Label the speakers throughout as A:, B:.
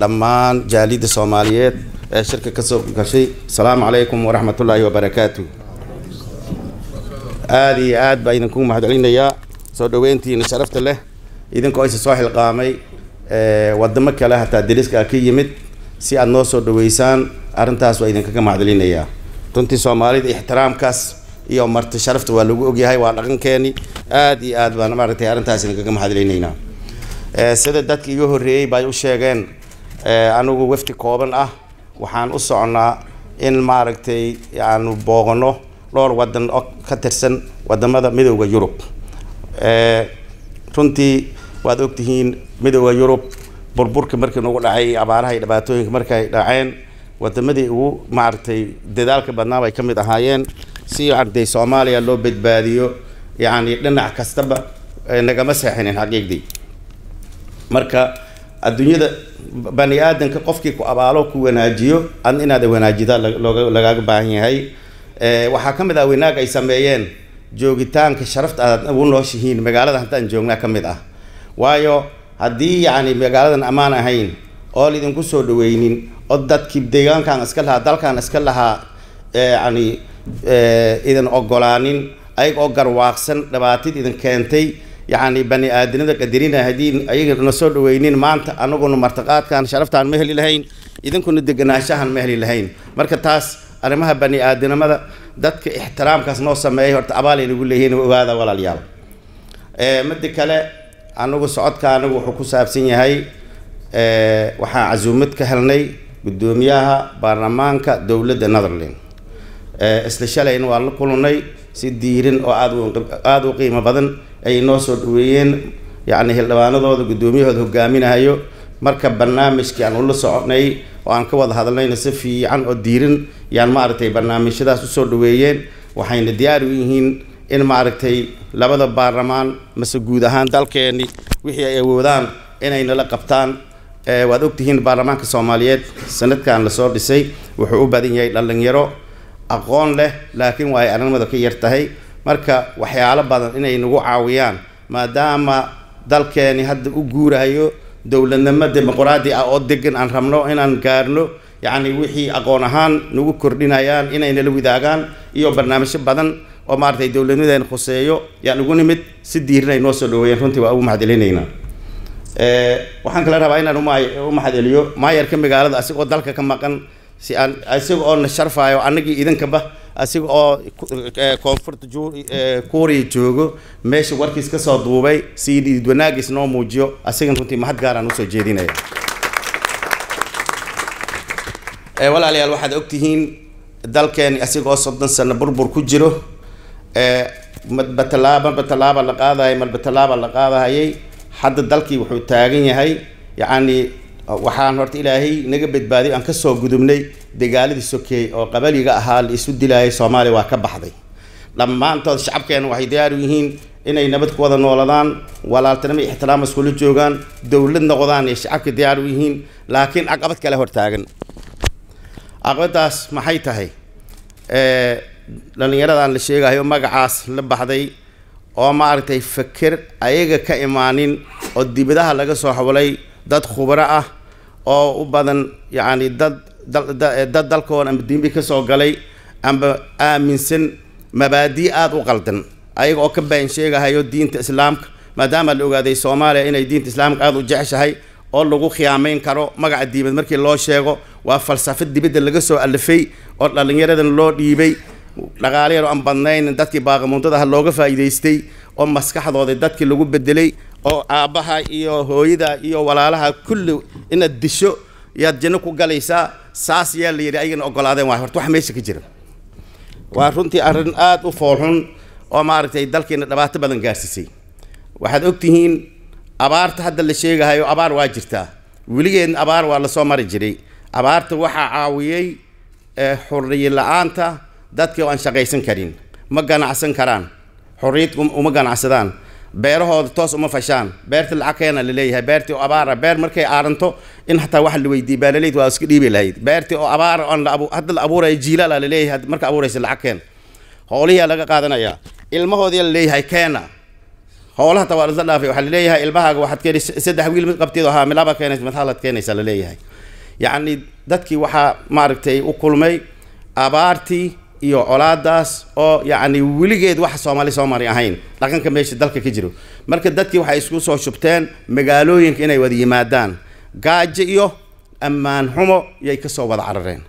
A: dhammaan jaalida soomaaliyeed ee shirka ka soo gashay. Asalaamu calaykum waraxmatullaahi wabarakaatu aada iyo aad baa idinku mahadcelinayaa soo dhaweyntiina sharafta leh. Idinkoo isa soo xilqaamay wadamo kale hataa deriska ka yimid. Si aada noo soo dhaweysaan arrintaas waa idinkaga mahadcelinayaa runtii soomaalida ixtiraamkaas iyo marti sharafta waa lagu ogyahay waa dhaqankeeni. Aada iyo aad baan maaragtay arrintaas idinkaga mahadcelinaynaa. Sida dadka iga horreeyey bay u sheegeen anigu wafdi kooban ah waxaan u socnaa in maaragtay aanu booqano dhowr wadan oo ka tirsan waddamada midooda yurub. Runtii waad ogtihiin midooda yurub burburka markii nagu dhacay abaaraha iyo dhibaatooyinka markay dhaceen wadamadii ugu maaragtay dadaalka badnaa bay ka mid ahaayeen. Si arday soomaaliya loo badbaadiyo yacni dhinac kastaba nagama seexinin xaqiiqdii. Marka adduunyada bani aadanka qofkii ku abaalo ku wanaajiyo adna inaad wanaajida looga lagaaga baahan yahay. Waxaa ka mid ah wanaag ay sameeyeen joogitaanka sharafta aad ugu nooshihiin magaalada haddaan joognaa ka mid ah. Waayo haddii yacni magaaladan ammaan ahayn oo laidinku soo dhaweynin oo dadkii deegaankan iska lahaa dalkan iska lahaa yacni idin ogolaanin ayaga oo garwaaqsan dhibaatid idin keentay yacni bani aadanada qadarina haddii ayaga na soo dhaweynin maanta anaguna martiqaadkan sharaftaan ma heli lahayn idinkuna deganaanshahan ma heli lahayn. Marka taas arrimaha bani aadanimada dadka ixtiraamkaas noo sameeyay horta abaal aynagu leeyihiin ogaada walaalayaal midda kale anagu socodka anagu wuxuu ku saabsan yahay waxaan casuumad ka helnay guddoomiyaha baarlamaanka dowladda netherland isla shalayna waan la kulannay si diirin oo aad aada u qiimo badan ay noo soo dhaweeyeen yacni xildhibaanadooda guddoomiyahooda hogaaminahayo marka barnaamijkii aan ula soconay oo aan ka wada hadalnayna si fiican oo diirin yaan maaragtay barnaamijyadaas u soo dhaweeyeen waxayna diyaar u yihiin in maaragtay labada baarlamaan mase guud ahaan dalkeeni wixii ay awoodaan inay nala qabtaan. Waad ogtihiin baarlamaanka soomaaliyeed sanadkan la soo dhisay wuxuu u badan yahay dhalinyaro aqoon leh laakiin waa ay arrimada ka yar tahay marka waxyaalo badan inay nagu caawiyaan maadaama dalkeeni hadda u guurahayo dowladnimo dimuqraadi ah oo degan aan rabno inaan gaarno yacni wixii aqoon ahaan nagu kordhinayaan inay nala wadaagaan iyo barnaamijyo badan oo maaragtay dowladnimadeena khuseeyo yaan ugu nimid si diirin ay noo soo dhaweeyeen runtii waa ugu mahadcelinaynaa. Waxaan kala rabaa inaan u mahadceliyo. Maayarka magaalada asiga oo dalka ka maqan si aan isaga oo na sharfaayo annagii idinkaba asiga oo koonfurta kuuriya joogo meesha warkiis ka soo duubay si dhiid wanaagiis noo muujiyo asigan runtii mahad gaar aan u soo jeedinaya. Walaalayaal waxaad ogtihiin dalkeeni asiga oo soddon sano burbur ku jiro madba tallaaba madba tallaaba la qaadayay madba tallaaba la qaadahayay hadda dalkii wuxuu taagan yahay yacni waxaan horta ilaahay naga badbaadiyo aan ka soo gudubnay dagaaladii sokeey oo qabaliga ahaa la isu dilaayay soomaaliya waa ka baxday. Dhammaantood shacabkeena waxay diyaar u yihiin inay nabad ku wada nooladaan walaaltinimo iyo ixtiraam iskula joogaan dowlad noqdaan iyo shacabka diyaar u yihiin laakiin caqabad kale hortaagan. Caqabadaas maxay tahay? Dhallinyaradan la sheegayo magacaas la baxday oo maaragtay feker ayaga ka imaanin oo dibadaha laga soo hawlay dad khubro ah oo u badan yacni dad dad dalkooda amba dimbi ka soo galay amba aaminsan mabaadii aada u qaldan. Ayaga oo ka baan sheegahayo diinta islaamka maadaama la ogaaday soomaaliya inay diinta islaamka aada u jeceshahay oo lagu khiyaameyn karo magaca diimad markii loo sheego waa falsafad dibadda laga soo alifay oo dhallinyaradan loo dhiibay dhaqaaleyar aan badnayn dadkii baaqamuundadaha looga faa'iidaystay oo maskaxdooda dadkii lagu bedelay oo aabbaha iyo hooyada iyo walaalaha kulli inaad disho yaad janno ku galaysaa saas yaa la yidhi ayagana ogolaadeen waay horta wax meesha ka jira. Waa runtii arrin aada u foolxun oo maaragtay dalkeena dhibaato badan gaarsiisay. Waxaad ogtihiin abaarta hadda la sheegahayo abaar waa jirtaa. Weligeedna abaar waa la soo mari jiray. Abaarta waxaa caawiyey xurriye la'aanta dadkii oo aan shaqaysan karin ma ganacsan karaan. Xorriyad uma ganacsadaan. Beerahooda toos uma fashaan. Beerta lacag keena la leeyahay beertii oo abaara beer markay aaranto in hataa wax la weydiiyey baalaleyd waa iska dhiibi lahayd. Beertii oo abaara oon la hadda la abuuraya jiilala la leeyahay marka abuuraysa lacag keen hoolihiyaa laga qaadanayaa ilmahoodiyaa la leeyahay keena. Hoolaha taa waa lasla dhaafay waxaa la leeyahay ilmahaaga waxaad keenay saddex wiil mid qabteed ahaa milaba keenaysa mid halad keenaysa la leeyahay yacni dadkii waxaa maaragtay u kulmay abaartii iyo colaadaas oo yacni weligeed wax soomaali soomali ahayn dhaqanka meesha dalka ka jiro. Marka dadkii waxay isku soo shubteen magaalooyinka inay wada yimaadaan gaajo iyo ammaan xumo yay ka soo wada carareen.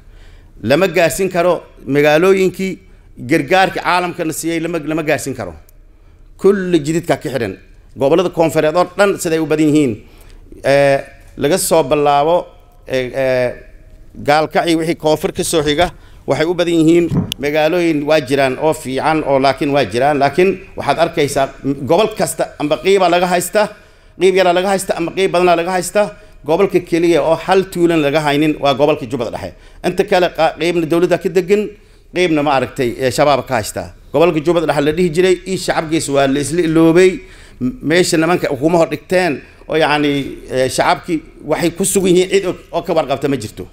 A: Lama gaarsin karo magaalooyinkii gargaarka caalamkana siiyey lama lama gaarsin karo. Kulli jididka ka xidhan gobollada koonfureed oo dhan siday u badan yihiin. Laga soo bilaabo gaalkaci wixii koonfur ka soo xiga waxay u badan yihiin magaalooyin waa jiraan oo fiican oo laakiin waa jiraan. Laakiin waxaad arkaysaa gobol kasta amba qiiba laga haysta qiib yaraa laga haysta ama qiib badanaa laga haysta gobolka keliya oo hal tuulan laga haynin waa gobolka jubbada dhexe. Inta kale qiibna dowladda ka degan qiibna ma aragtay shabaaba ka haysta. Gobolka jubbada dhexe la dhihi jiray ii shacabkiisa waa la isla iloobay. Meesha nimanka kuma hor dhigteen oo yacni shacabkii waxay ku sugan yihiin cid oo ka warqabta ma jirto.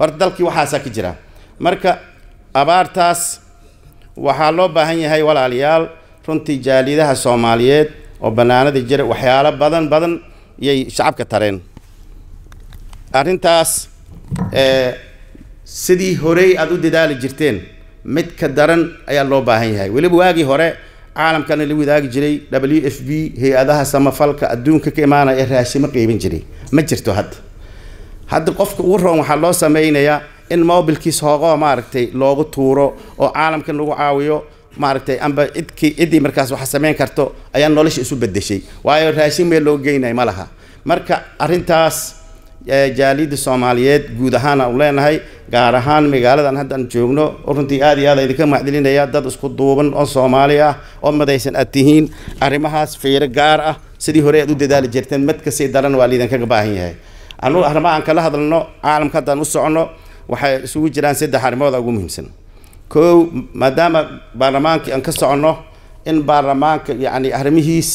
A: Horta dalkii waxaasaa ka jira marka abaartaas waxaa loo baahan yahay walaalayaal runtii jaalidaha soomaaliyeed oo bannaanada jira waxyaalo badan badan yay shacabka tareen. Arrintaas sidii horey aada u dadaali jirteen mid ka daran ayaa loo baahan yahay. Weliba waagii hore caalamkana la wadaagi jiray w f b hay'adaha samafalka adduunka ka imaanaya raashimo qeybin jiray. Ma jirto hadda hadda qofka ugu roon waxaa loo sameynayaa in mobilkiis hoogoo maaragtay loogu tuuro oo caalamkan lagu caawiyo maaragtay amba cidkii ciddii markaas waxa samayn karto ayaa nolosha isu bedeshay waayo raashin meel loo geynay ma laha. Marka arrintaas jaaliyadda soomaaliyeed guud ahaan aan leenahay gaar ahaan magaaladan haddaan joogno runtii aad iyo aad idinka macdilinaya dad isku duuban oo soomaali ah oo madaysan aad tihiin arrimahaas fiiro gaar ah sidii hore aad u dadaali jirteen mid ka sii daran waa liidinkaga baahan yahay. Anu arrimaha aan kala hadalno caalamka haddaan u socono waxay isugu jiraan saddex arrimooda ugu muhiimsan. Kow maadaama baarlamaankii aan ka soconno in baarlamaanka yacni arrimihiis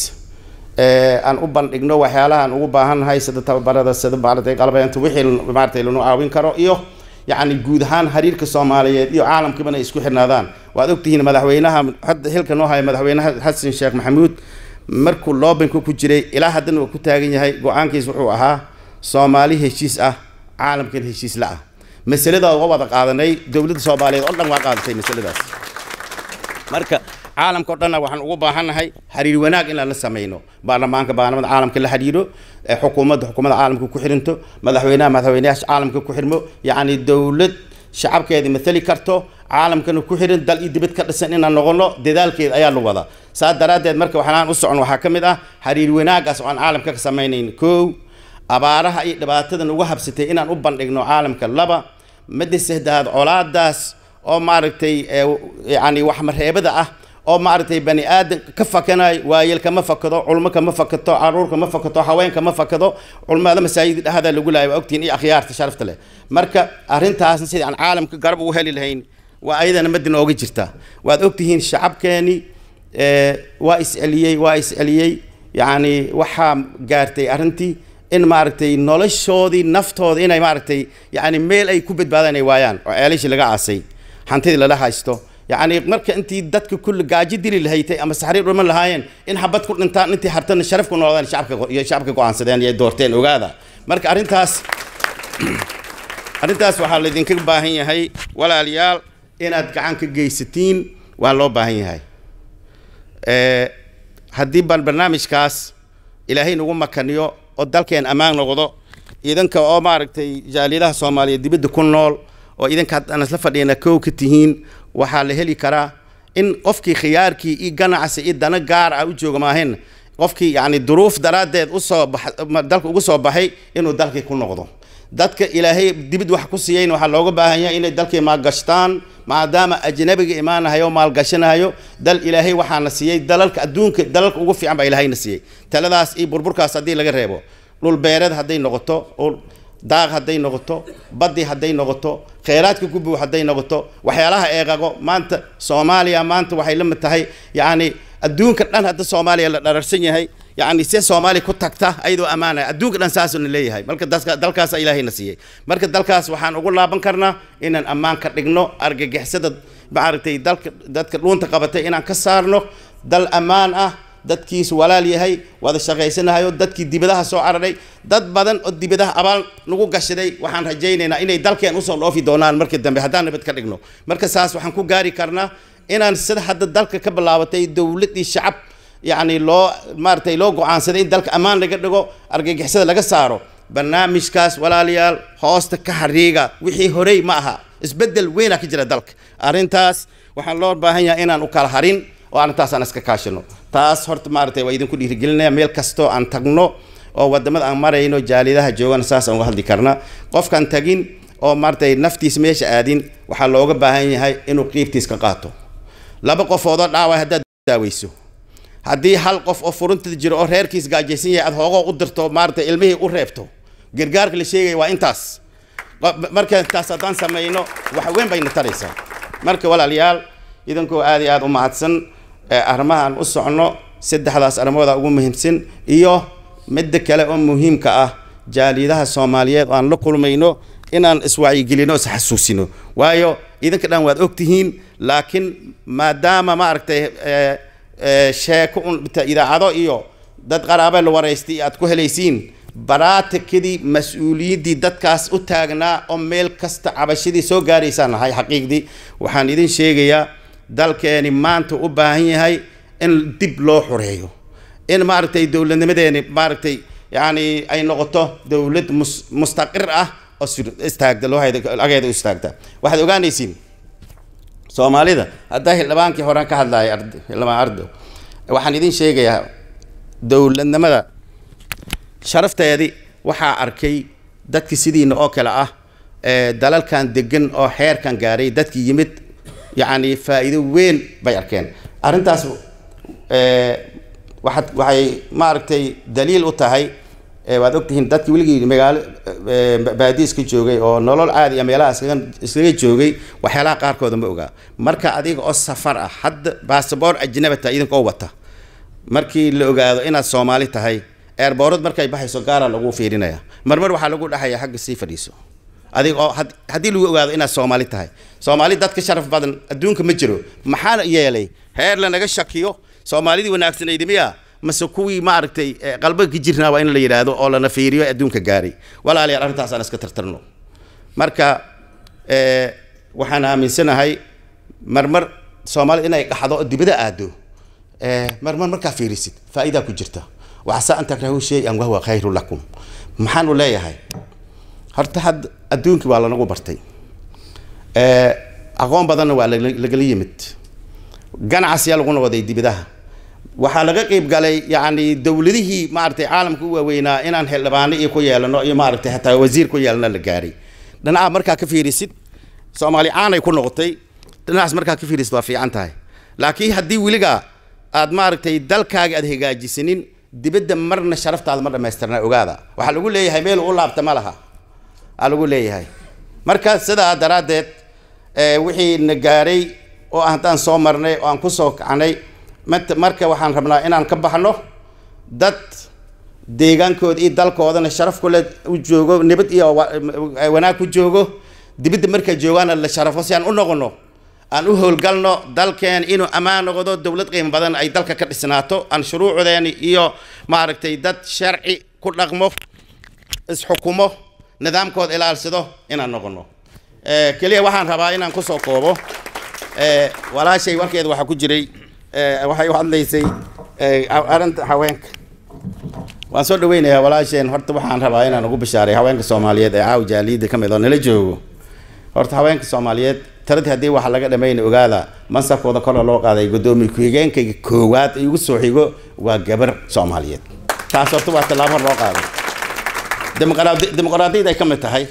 A: aan u bandhigno waxyaalaha aan ugu baahannahay sida tababarada sida maaragtay qalbeynta wixii maaragtay lanu caawin karo iyo yacni guud ahaan xiriirka soomaaliyeed iyo caalamkiibana ay isku xirnaadaan. Waad ogtihiin madaxweynaha hadda xilka noo haya madaxweynaha xasan sheekh maxamuud markuu loobinka ku jiray ilaa haddana uu ku taagan yahay go'aankiis wuxuu ahaa soomaali heshiis ah caalamkan heshiis la ah masalada uga wada qaadanay dowladda soomaaliyeed. Oo dhan waa qaadatay masaladaas marka caalamka o dhanna waxaan ugu baahannahay xiriir wanaag in lala sameyno baarlamaanka baarlamada caalamka la xiriiro xukuumadda xukuumadda caalamka ku xirinto madaxweynaha madaxweynayaasha caalamka ku xirmo yacni dowlad shacabkeeda mathali karto caalamkana ku xirin dal iyo dibad ka dhisan inaan noqono dadaalkeeda ayaa lagu wadaa saas daraaddeed marka waxaan u socon waxaa ka mid ah xiriir wanaagaas oo aan caalamka ka samaynayn. Kow abaaraha iyo dhibaatadan ugu habsatay inaan u bandhigno caalamka laba midda saddexaad colaadaas oo maaragtay yacni waxmareebada ah oo maaragtay bani aadan ka fakanayo waayeel kama fakado culmo kama fakato carruur kama fakato haween kama fakado culmada masaajid dhahada lagu laaya waa ogtihiin iyo akhyaarta sharafta leh. Marka arrintaasna sidii aan caalamka garab ugu heli lahayn waa ayadana madi nooga jirta waad ogtihiin shacabkeeni waa is-celiyey waa is-celiyey yacni waxaa gaartay arrintii in maaragtay noloshoodii naftooda inay maaragtay yacni meel ay ku badbaadaan ay waayaan. Oo ceelashii laga aasay. Hantidii lala haysto. Yacni marka intii dadka kulli gaajo dili lahaytay ama saxriir dhiman lahaayeen in xabad ku dhintaan intii hartana sharaf ku noqdaan shacabka iyo shacabka go'aansadeen iyo doorteen ogaada. Marka arrintaas arrintaas waxaa laydinka baahan yahay walaalayaal inaad gacan ka geysatiin waa loo baahan yahay. Haddii baan barnaamijkaas ilaahay nagu makaniyo oo dalkeen ammaan noqdo idinka oo maaragtay jaaliyadaha soomaaliyeed dibadda ku nool oo idinka haddaan isla fadhiyana kow ka tihiin waxaa la heli karaa in qofkii khiyaarkii iyo ganacsi iyo dana gaar ah u jooga maahayn qofkii yacni duruuf daraaddeed u soo bax dalka ugu soo baxay inuu dalkii ku noqdo dadka ilaahay dibid wax ku siiyeyn waxaa looga baahan yahay inay dalkii maalgashtaan maadaama ajnabiga imaanahayo maalgashanahayo dal ilaahay waxaana siiyey dalalka adduunka dalalka ugu fiican baa ilaahayna siiyey. Taladaas iyo burburkaas haddii laga reebo dhul beereed hadday noqoto daaq hadday noqoto baddi hadday noqoto kheyraadka gubuw hadday noqoto waxyaalaha eegago maanta soomaaliya maanta waxay la mid tahay yacni adduunka dhan hadda soomaaliya la dhararsan yahay yacni se soomaaliya ku tagta ayadoo ammaanaya adduunka dhan saasuna leeyahay. Marka dalkaasa ilaahayna siiyey. Marka dalkaas waxaan ugu laaban karnaa inaan ammaan ka dhigno argagixisada maaragtay dalka dadka dhuunta qabatay inaan ka saarno. Dal ammaan ah dadkiisu walaal yahay wada shaqaysanahayo dadkii dibadaha soo cararay dad badan oo dibadaha abaal nagu gashaday waxaan rajaynaynaa inay dalkeen u soo dhoofi doonaan markii dambe. Haddaan nabad ka dhigno. Marka saas waxaan ku gaari karnaa inaan sida hadda dalka ka bilaabatay dowladdii shacab yacni loo maaragtay loo go'aansaday in dalka ammaan laga dhigo argagixisada laga saaro barnaamijkaas walaalayaal hoosta ka xariiga wixii horey ma aha. Isbeddel weynaa ka jira dalka. Arrintaas waxaan loo baahan yahay inaan u kala harin oo arrintaas aan iska kaashino. Taas horta maaragtay waa idinku dhiirigelinaya meel kastoo aan tagno oo waddamada aan marayno jaalidaha joogana saas aan uga hadli karna. Qofkaan tagin oo maaragtay naftiis meesha aadin waxaa looga baahan yahay inuu qiibtiis ka qaato. Laba qofoodoo dhaaway haddaad daaweyso haddii hal qof oo furuntada jiro oo reerkiis gaajaysan yahay aad hoogoo u dirto maaragtay ilmihii u reebto. Gargaarka la sheegaya waa intaas. Marka taas haddaan samayno wax weyn bayna taraysaa. Marka walaalayaal idankoo aad iyo aad u mahadsan arrimahaan u socno saddexdaas arrimooda ugu muhiimsan iyo midda kale oo muhiimka ah jaaliyadaha soomaaliyeed oo aan la kulmayno inaan iswacyigelino isxasuusino. Waayo idinka dhan waad ogtihiin laakiin maadaama maaragtay sheeko un idaacado iyo dad qaraaba la waraystay aad ku helaysiin. Baraatikadii mas'uuliyiddii dadkaas u taagnaa oo meel kasta cabashadii soo gaaraysaan nahay xaqiiqdii waxaan idin sheegayaa dalkeeni maanta u baahan yahay in dib loo xoreeyo in maaragtay dowladnimadeeni maaragtay yacni ay noqoto dowlad mus mustaqir ah oo istaagda loo ageeda u istaagta. Waxaad ogaanaysiin soomaalida. Haddaa xildhibaankii horaan ka hadlaya xildhibaan ardo waxaan idin sheegayaa dowladnimada. Sharafteedii waxaa arkay dadki sidiina oo kale ah dalalkan degan oo xeerkan gaaray dadkii yimid yacni faa'iido weyn bay arkeen. Arrintaas waxaad waxay maaragtay daliil u tahay waad ogtihiin dadkii weligii magaalo baadiis ka joogay oo nolol caadi a meelaha iskaga joogay waxyaalaha qaarkooda ma ogaa. Marka adiga oo safar ah hadda basaboor ajnabata idinka oo wata. Markii la ogaado inaad soomaali tahay eerboorad markay baxayso gaara lagu fiirinaya. Marmar waxaa lagu dhexaya xagga sii fadhiiso. Adiga oo haddii lagu ogaado inaad soomaali tahay. Soomaali dadka sharaf badan adduunka ma jiro. Maxaa yeelay? Heer lanaga shakiyo. Soomaalidii wanaagsanaydi miya mase kuwii maaragtay qalba ka jirnaa waa in la yidhaahdo oo lana fiiriyo adduunka gaaray walaalayaal arrintaas aan iska tartarno. Marka waxaan aaminsanahay marmar soomaalida inay dhaxdo oo dibada aado marmar markaa fiirisid faa'iidaa ku jirta. Waxasa an shay-an wahwa khayru lakum. Maxaan u leeyahay horta had adduunkii waa lanagu bartay. Aqoon badanna waa lagala yimid. Ganacsiyaa laguna waday dibadaha waxaa laga qeyb galay yacni dowladihii maaragtay caalamka u waaweynaa inaan xildhibaano iyo ku yeelano iyo maaragtay hataa wasiir ku yeelano la gaaray. Dhinaca markaa ka fiirisid soomaali caanay ku noqotay dhinacaas markaa ka fiirisid waa fiican tahay. Laakiin haddii weligaa aad maaragtay dalkaaga aad hagaajisanin dibadda marna sharaftaada ma dhamaystirna ogaada. Waxaa lagu leeyahay meel u laabta ma laha. Aa lagu leeyahay. Marka sidaa daraaddeed wixii na gaaray oo haddaan soo marnay oo aan ku soo kacnay marka waxaan rabnaa inaan ka baxno dad deegaankooda iyo dalkoodana sharaf kule u joogo nabad iyo wanaag ku joogo dibadda markay joogaana la sharafo. Si aan u noqono aan u howlgalno dalkeen inuu ammaan noqdo dowlad qiimo badan ay dalka ka dhisnaato aan shuruucdeeni iyo maaragtay dad sharci ku dhaqmo isxukumo nidaamkooda ilaalsado inaan noqono. Keliya waxaan rabaa inaan ku soo koobo. Walaashay warkeeda waxaa ku jiray waxay u hadlaysay arrinta haweenka. Waan soo dhaweynayaa walaasheen. Horta waxaan rabaa inaan ugu bishaaray haweenka soomaaliyeed ee caaw jaaliyadda ka mid oo nala joogo. Horta haweenka soomaaliyeed taradii haddii waxa laga dhamayna ogaada mansabkooda korna loo qaaday guddoomiye ku-xigeenkayga koowaad igu soo xigo waa gabar soomaaliyeed. Taas horta waa tallaabo loo qaaday. Dimuqraadi dimuqraadiyad ay ka mid tahay.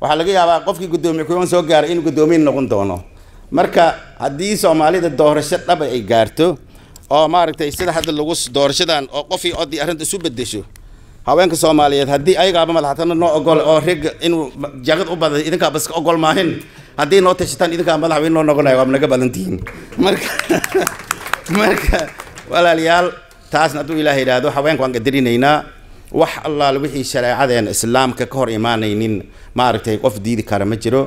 A: Waxaa laga yaabaa qofkii guddoomiye ku-xigeen soo gaaray inuu guddoomiye noqon doono marka haddii soomaalida doorasho dhaba ay gaarto oo maaragtay sida hadda lagu doorashadan oo qofii odii arrinta isu bedesho haweenka soomaaliyeed haddii ayagaaba madaxtana noo ogol oo reg inuu jaqad u badan idinkaa baska ogol maahin. Haddii noo tashataan idinkaa madaxweyne noo noqonayo waaba naga badantihiin marka marka walaalayaal taasna hadduu ilaah yidhaahdo haweenka waan qadarinaynaa wax allaal wixii shareecadeena islaamka ka hor imaanaynin maaragtay qof diidi kara ma jiro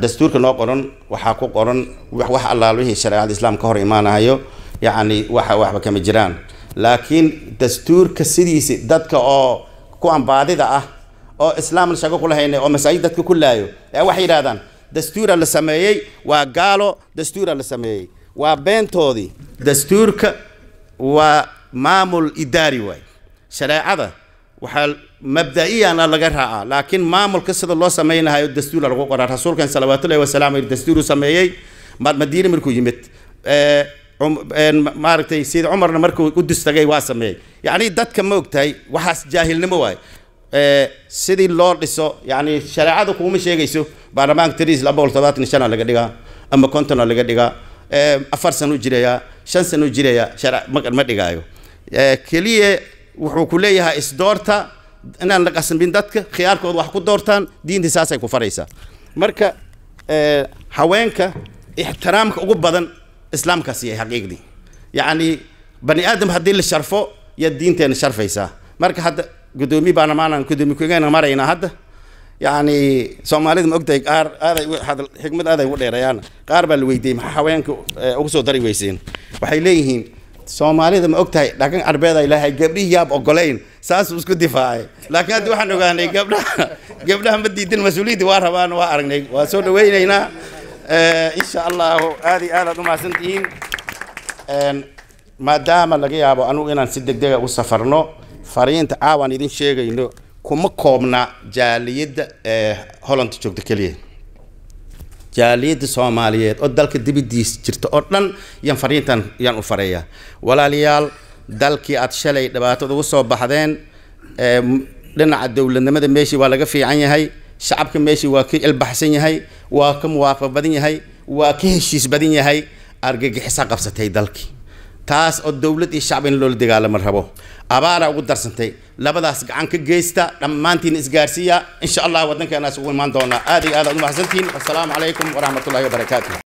A: dastuurka noo qoran waxaa ku qoran wax allaal wixii shareecada islaamka ka hor imaanayo yacni waxa waxba kama jiraan. Laakiin dastuurka sidiisi dadka oo kuwan baadida ah oo islaamna shago kula haynay oo masaajid dadka ku laayo ee waxay yidhahdaan dastuura la sameeyey waa gaalo dastuura la sameeyey. Waa beentoodii dastuurka waa maamul idaari waay. Shareecada waxaa mabda-iyana laga raacaa laakiin maamulka sida loo sameynahayo dastuura lagu qoraa rasuulkan salawaatullahi wasalaamu aleyh dastuuru sameeyey madiine markuu yimid. Maaragtay sayid cumarna markuu u dustagay waa sameeyey. Yacni dadka ma ogtahay waxaas jaahilnimo waay sidii loo dhiso yani shareecada kuma sheegayso baarlamaanka tariis laba boqol todobaatan shana laga dhigaa ama kontona laga dhigaa afar sano u jirayaa shan sano u jirayaa shar ma dhigaayo. Keliya wuxuu ku leeyahay isdoorta inaan la qasbin dadka khiyaarkooda wax ku doortaan diinta saasay ku faraysaa. Marka haweenka ixtiraamka ugu badan islaamkaas yahay xaqiiqdii. Yacni bani aadam haddii la sharfo yaa diinteena sharfaysaa. Marka hadda gudoomiye baarlamaan gudoomiye ku-xigeenka maraynaa hadda. Yacni soomaalida ma ogtahay qaar aaday xigmad aaday ugu dheerayaan qaar baa la weydiiyey maxaa haweenka ugu soo dari weyseen waxay leeyihiin soomaalida ma ogtahay? Dhaqan carbeed ay gabdhihii yaab ogolayn saasuu isku difaacay. Laakiin hadda waxaan ogaanay gabdhaha gabdhaha ma diidin mas'uuliyadda waa rabaan waa aragnay. Waa soo dhaweynaynaa. Insha allahu aad iyo aad aad umahadsantihiin maadaama laga yaabo anugu inaan si deg dega u safarno fariinta caawaan idin sheegayno kuma koobna jaaliyadda holland joogta keliya jaaliyadda soomaaliyeed oo dalka dibadiis jirta oo dhan yaan fariintan yaan u fareeyaa walaalayaal dalkii aad shalay dhibaatada ugu soo baxdeen dhinaca dowladnimada meeshii waa laga fiican yahay shacabka meeshii waa ka ilbaxsan yahay waa ka muwaafaq badan yahay waa ka heshiis badan yahay argagixisa qabsatay dalkii. Taas oo dowlad iyo shacab in loola dagaalamo rabo. Abaaraa ugu darsantay labadaas gacan ka geysta dhammaantiin isgaarsiiya insha allah waddankeenaas ugu imaan doonaa aad iyo aad aad u mahadsantihiin wassalaamu calaykum waraxmatullahi wabarakaatuh